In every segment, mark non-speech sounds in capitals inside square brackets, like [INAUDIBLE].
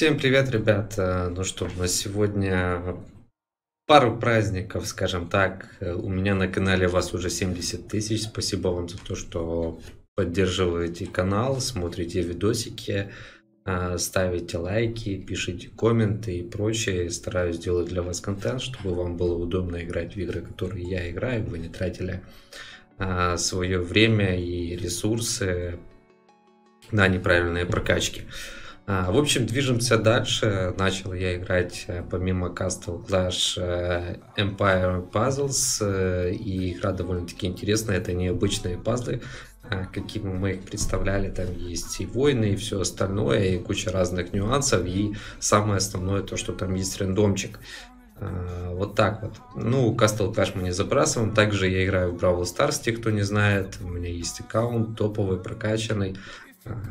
Всем привет, ребят! Ну что, у нас сегодня пару праздников, скажем так. У меня на канале вас уже 70 тысяч. Спасибо вам за то, что поддерживаете канал, смотрите видосики, а, ставите лайки, пишите комменты и прочее. Стараюсь сделать для вас контент, чтобы вам было удобно играть в игры, которые я играю, вы не тратили свое время и ресурсы на неправильные прокачки. В общем, движемся дальше. Начал я играть э, помимо Castle Clash э, Empire Puzzles. Э, и игра довольно-таки интересная. Это необычные пазлы, какими мы их представляли. Там есть и войны, и все остальное, и куча разных нюансов. И самое основное то, что там есть рандомчик. Вот так вот. Ну, Castle Clash мы не забрасываем. Также я играю в Brawl Stars, те, кто не знает. У меня есть аккаунт топовый, прокачанный.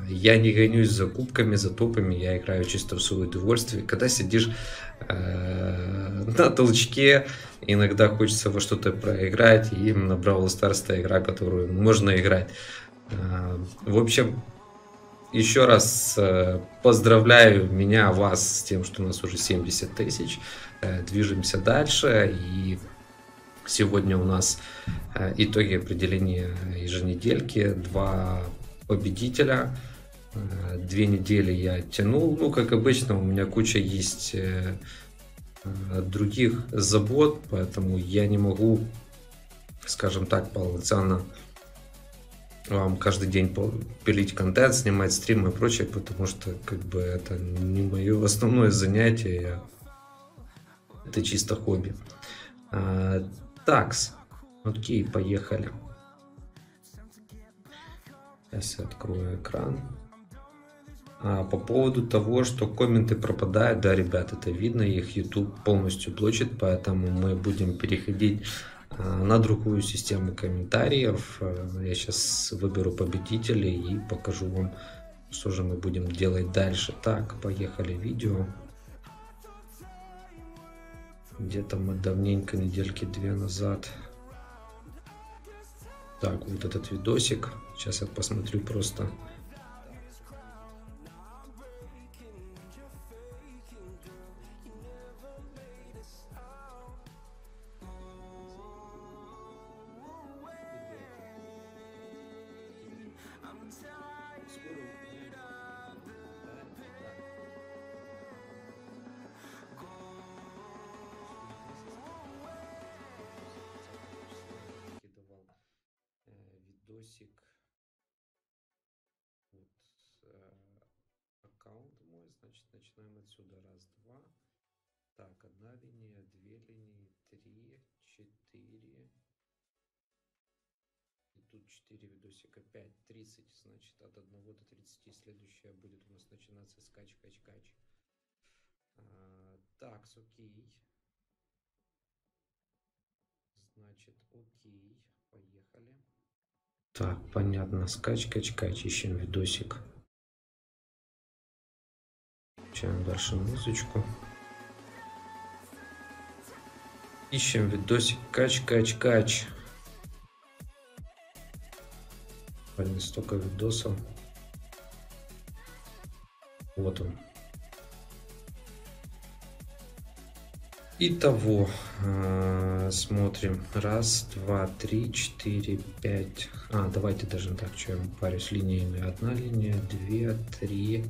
Я не гонюсь за кубками, за топами, я играю чисто в свое удовольствие. Когда сидишь э, на толчке, иногда хочется во что-то проиграть, и именно Brawl Stars та игра, которую можно играть. Э, в общем, еще раз э, поздравляю меня, вас с тем, что у нас уже 70 тысяч. Э, движемся дальше, и сегодня у нас э, итоги определения еженедельки. Два победителя. Э, две недели я тянул. Ну, как обычно, у меня куча есть э, э, других забот, поэтому я не могу, скажем так, полноценно вам каждый день пилить контент, снимать стримы и прочее, потому что как бы это не мое основное занятие, это чисто хобби. Такс, окей, поехали. Сейчас я открою экран. А, по поводу того, что комменты пропадают, да, ребят, это видно, их YouTube полностью блочит, поэтому мы будем переходить а, на другую систему комментариев. А, я сейчас выберу победителей и покажу вам, что же мы будем делать дальше. Так, поехали видео. Где-то мы давненько, недельки две назад. Так, вот этот видосик. Сейчас я посмотрю просто Значит, начинаем отсюда. Раз, два. Так, одна линия, две линии, три, четыре. И тут четыре видосика, пять, тридцать. Значит, от одного до тридцати следующая будет у нас начинаться скач, кач, кач. А, окей. Значит, окей. Поехали. Так, понятно. Скач, кач, кач. Ищем видосик. Включаем дальше музычку. Ищем видосик кач, кач, кач. Блин, столько видосов. Вот он. Итого, э, смотрим. Раз, два, три, четыре, пять. А, давайте даже так, что я парюсь линиями. Одна линия, две, три,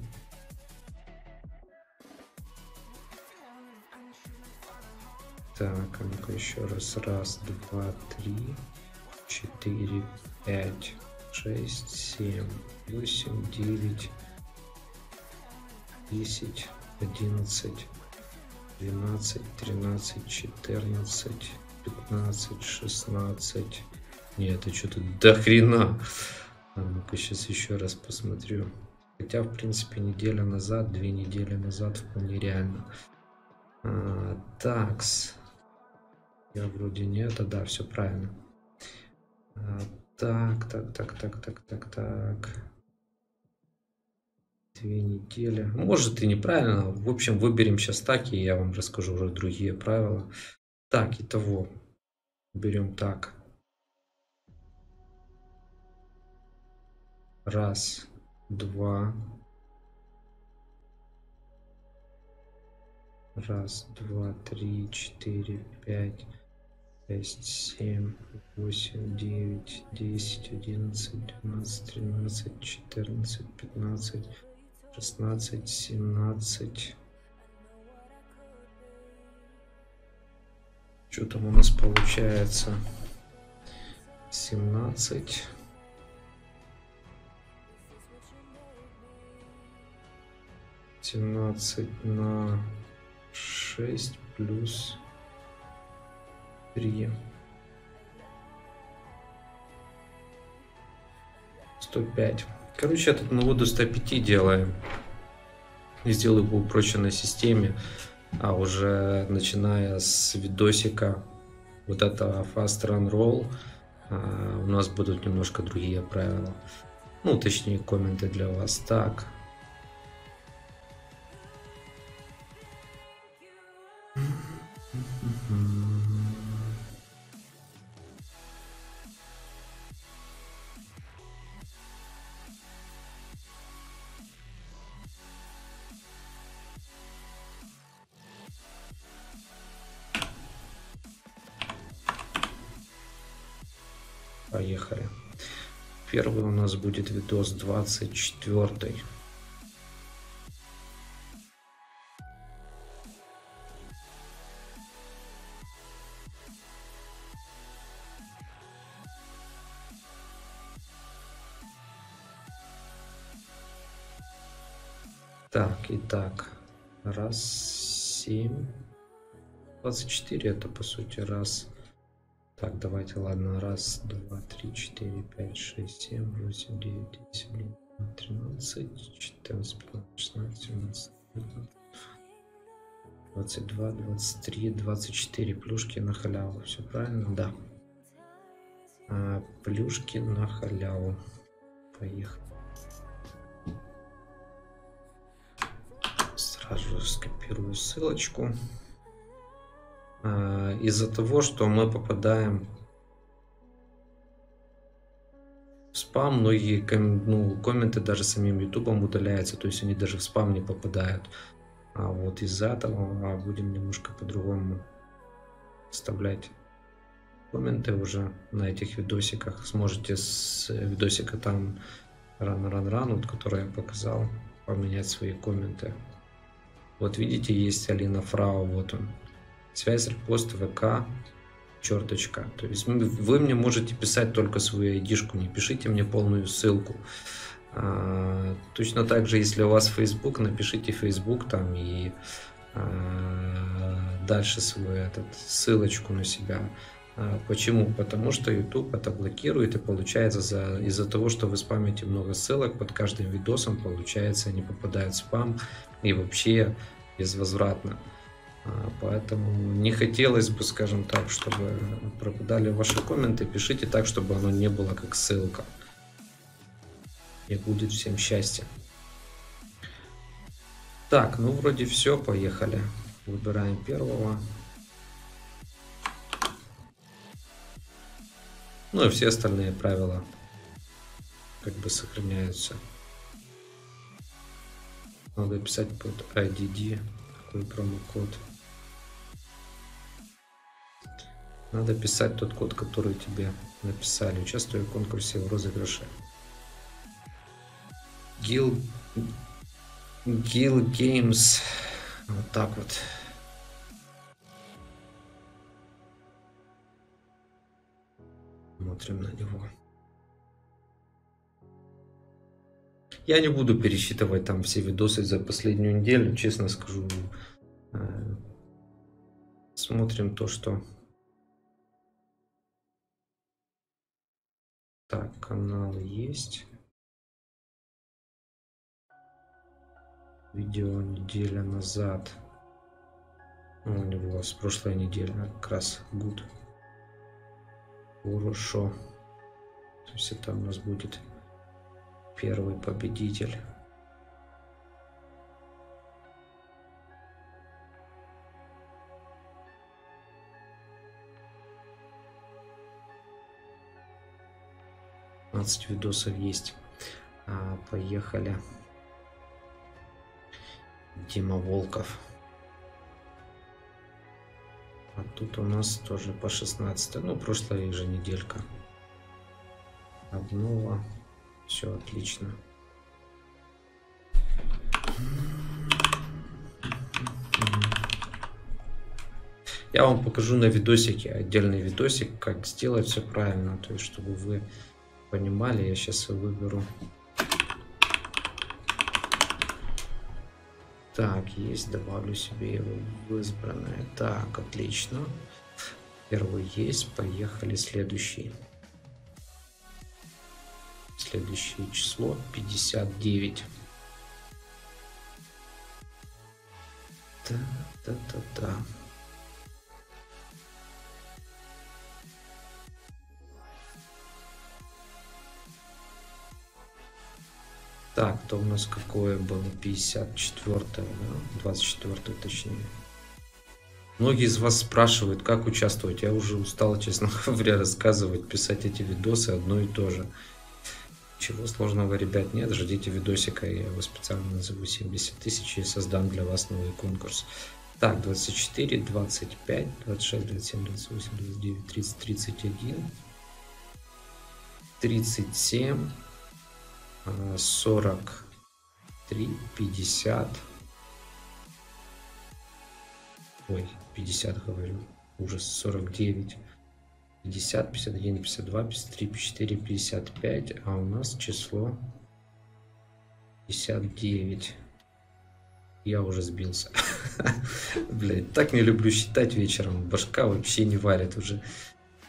Так, а ну-ка еще раз. Раз, два, три, четыре, пять, шесть, семь, восемь, девять, десять, одиннадцать, двенадцать, тринадцать, четырнадцать, пятнадцать, шестнадцать. Нет, это что-то до хрена. А ну-ка сейчас еще раз посмотрю. Хотя, в принципе, неделя назад, две недели назад вполне реально. А, такс. Я вроде не это, да, все правильно. А, так, так, так, так, так, так, так. Две недели. Может и неправильно. В общем, выберем сейчас так, и я вам расскажу уже другие правила. Так, итого. Берем так. Раз, два, Раз, два, три, четыре, пять, шесть, семь, восемь, девять, десять, одиннадцать, двенадцать, тринадцать, четырнадцать, пятнадцать, шестнадцать, семнадцать. Что там у нас получается? Семнадцать. 17 на 6 плюс 3. 105. Короче, этот мы до 105 делаем. И сделаю по упрощенной системе. А уже начиная с видосика вот этого Fast Run Roll а, у нас будут немножко другие правила. Ну, точнее, комменты для вас. Так, Поехали. Первый у нас будет видос 24. Так, итак, раз, семь, двадцать четыре это по сути раз, так, давайте, ладно. Раз, два, три, четыре, пять, шесть, семь, восемь, девять, десять, одиннадцать, тринадцать, четырнадцать, пятнадцать, шестнадцать, семнадцать, двадцать два, двадцать три, двадцать четыре плюшки на халяву. Все правильно? Да. А, плюшки на халяву. Поехали. Сразу скопирую ссылочку. А, из-за того, что мы попадаем в спам, многие ну, комменты даже самим ютубом удаляются, то есть они даже в спам не попадают. А вот из-за этого а, будем немножко по-другому вставлять комменты уже на этих видосиках. Сможете с видосика там ран ран ран, вот, который я показал, поменять свои комменты. Вот видите, есть Алина Фрау, вот он. Связь, репост, ВК, черточка. То есть вы мне можете писать только свою айдишку, не пишите мне полную ссылку. А, точно так же, если у вас Facebook, напишите Facebook там и а, дальше свою этот, ссылочку на себя. А, почему? Потому что YouTube это блокирует и получается за, из-за того, что вы спамите много ссылок под каждым видосом, получается они попадают в спам и вообще безвозвратно. А, поэтому не хотелось бы, скажем так, чтобы пропадали ваши комменты. Пишите так, чтобы оно не было как ссылка. И будет всем счастье. Так, ну вроде все, поехали. Выбираем первого. Ну и все остальные правила как бы сохраняются. Надо писать под IDD, такой промокод. Надо писать тот код, который тебе написали. Участвую в конкурсе в розыгрыше. Гил... Гил Games. Вот так вот. Смотрим на него. Я не буду пересчитывать там все видосы за последнюю неделю, честно скажу. Э, смотрим то, что Так, канал есть. Видео неделя назад. Ну, у него с прошлой недели как раз гуд. Хорошо. То есть это у нас будет первый победитель. 15 видосов есть. А, поехали. Дима Волков. А тут у нас тоже по 16. Ну, прошлая же неделька. Обнова. Все отлично. Я вам покажу на видосике, отдельный видосик, как сделать все правильно. То есть, чтобы вы понимали, я сейчас выберу. Так, есть, добавлю себе его в избранное. Так, отлично. Первый есть, поехали следующий. Следующее число 59. Да, да, да, да. Так, то у нас какое было? 54 да? 24 точнее. Многие из вас спрашивают, как участвовать. Я уже устал, честно [LAUGHS] говоря, рассказывать, писать эти видосы одно и то же. Чего сложного, ребят, нет. Ждите видосика, я его специально назову 70 тысяч и создам для вас новый конкурс. Так, 24, 25, 26, 27, 28, 29, 30, 31, 37, 43, 50. Ой, 50 говорю. Ужас, 49. 50, 51, 52, 53, 54, 55. А у нас число 59. Я уже сбился. [LAUGHS] Блять, так не люблю считать вечером. Башка вообще не варит уже.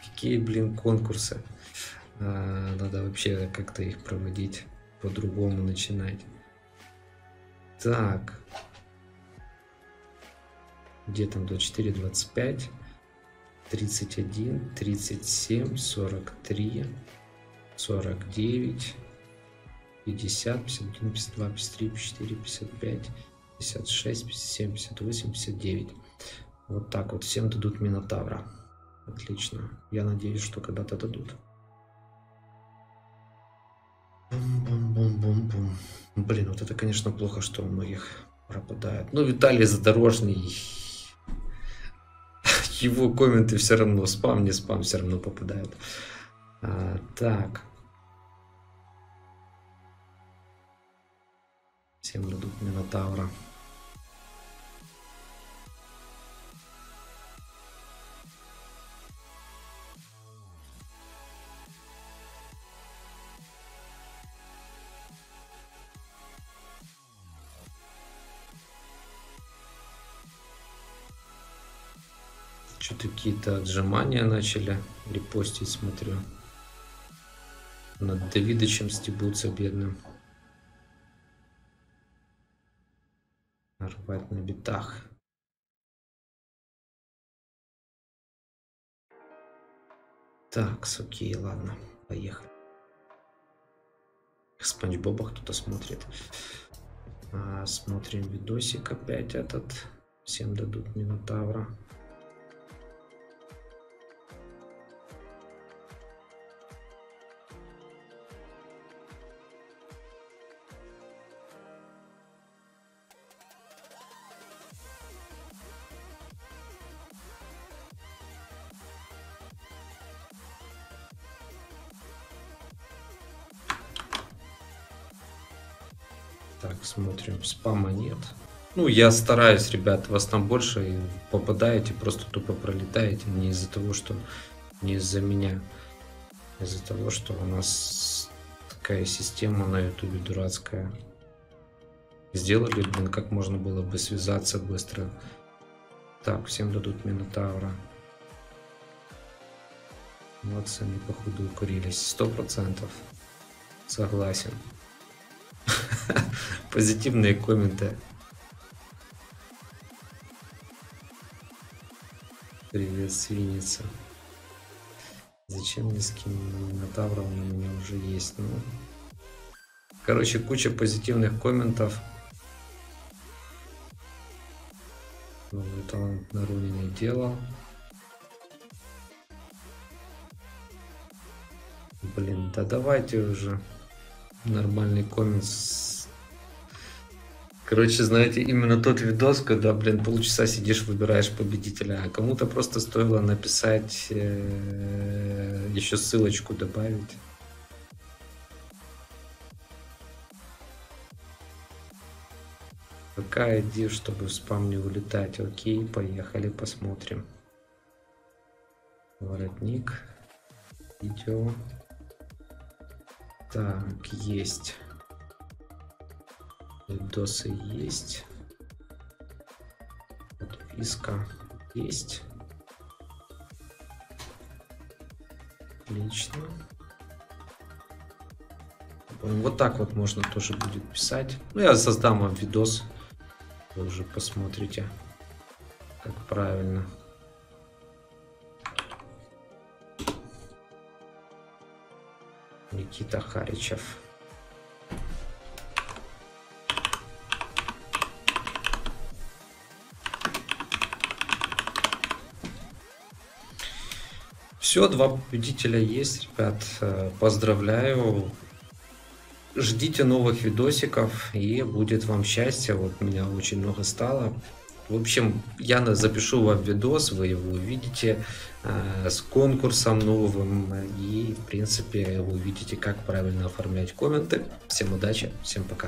Какие, блин, конкурсы. А, надо вообще как-то их проводить по-другому начинать. Так. Где там 24, 25, 31, 37, 43, 49, 50, 51, 52, 53, 54, 55, 56, 57, 58, 59. Вот так вот. Всем дадут Минотавра. Отлично. Я надеюсь, что когда-то дадут. Бум-бум-бум-бум-бум. Блин, вот это, конечно, плохо, что у многих пропадает. Ну, Виталий Задорожный. [LAUGHS] Его комменты все равно спам, не спам, все равно попадают. А, так. Всем дадут Минотавра. Что-то какие-то отжимания начали репостить, смотрю. Над Давидычем стебутся бедным. Рвать на битах. Так, окей, ладно, поехали. Спанч Боба кто-то смотрит. А, смотрим видосик опять этот. Всем дадут Минотавра. Так, смотрим. Спама нет. Ну, я стараюсь, ребят, вас там больше попадаете, просто тупо пролетаете. Не из-за того, что... Не из-за меня. Из-за того, что у нас такая система на ютубе дурацкая. Сделали, блин, как можно было бы связаться быстро. Так, всем дадут Минотавра. Молодцы, они походу укурились. Сто процентов. Согласен. [LAUGHS] Позитивные комменты. Привет, свинница. Зачем мне скин Минотавра? Он у меня уже есть. Ну, короче, куча позитивных комментов. Новый талант на руне делал. Блин, да давайте уже нормальный коммент с Короче, знаете, именно тот видос, когда, блин, полчаса сидишь, выбираешь победителя, а кому-то просто стоило написать, э, еще ссылочку добавить. ВК иди, чтобы в спам не улетать. Окей, поехали, посмотрим. Воротник. Видео. Так, есть. Видосы есть. Подписка есть. Отлично. Вот так вот можно тоже будет писать. Ну, я создам вам видос. Вы уже посмотрите, как правильно. Никита Харичев. Все, два победителя есть, ребят. Э, поздравляю. Ждите новых видосиков и будет вам счастье. Вот меня очень много стало. В общем, я запишу вам видос, вы его увидите э, с конкурсом новым. И, в принципе, вы увидите, как правильно оформлять комменты. Всем удачи, всем пока.